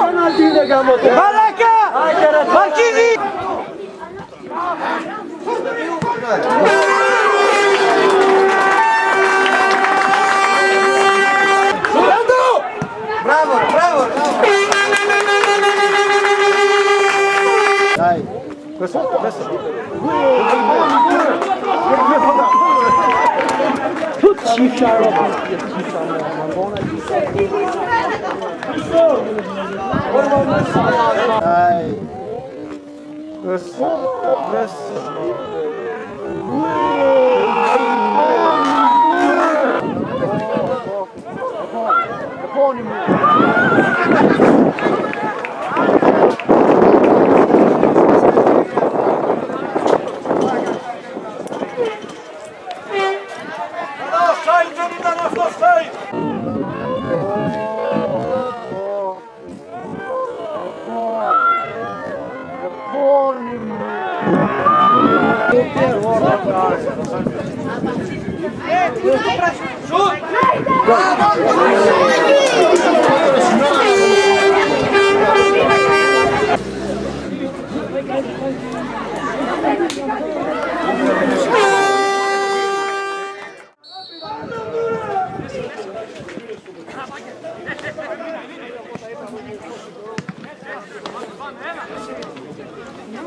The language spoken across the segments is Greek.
Penalti de Gamote. Press, press, press. Πάμε, έλα.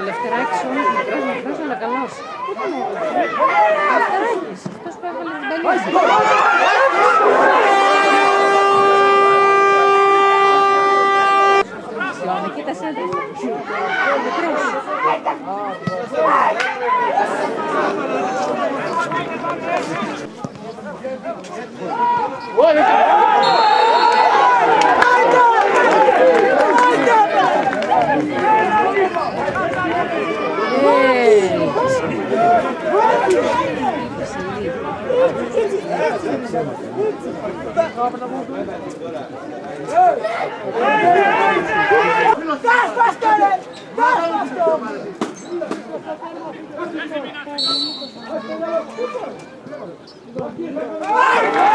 Ελευθεράκης όμως μικρός μικρός αλλά καλός. Πού ήταν ο Ελευθεράκης, αυτός που έβαλε την παλιά. Εκεί τα σέντρα. Ο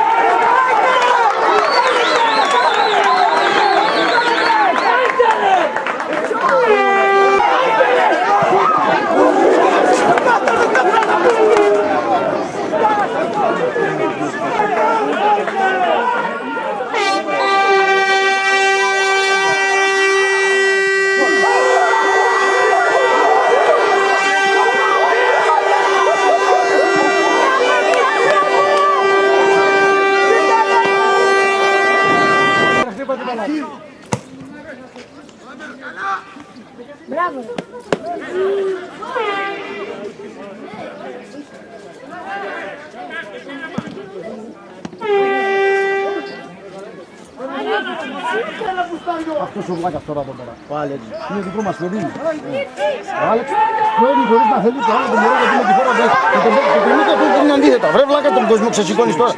μικρός. Αυτός ο βλάκας τώρα εδώ πέρα. Ο Άλεξ. Είναι δικό μας παιδί. Ο Άλεξ παίρνει χωρίς να θέλει το άλλο το μωρό γιατί με τη χώρα δεν. Και το και το μήκα του είναι αντίθετα. Βρε βλάκα τον κόσμο ξεσηκώνεις τώρα.